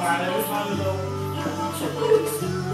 Para, eu falo não.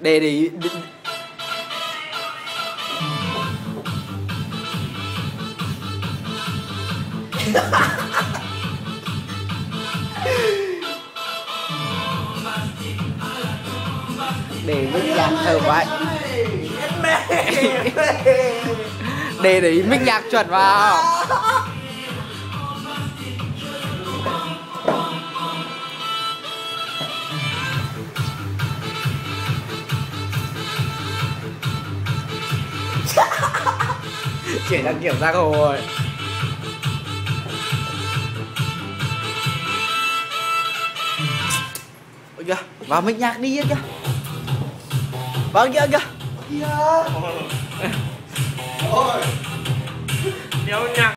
Để để để- để mic nhạc thơm vậy để để mic nhạc chuẩn vào chuyển sang kiểu giang hồ rồi Ôi kìa, vào mic nhạc đi kìa Vâng kìa kìa Kìa. Ôi. Đéo nhạc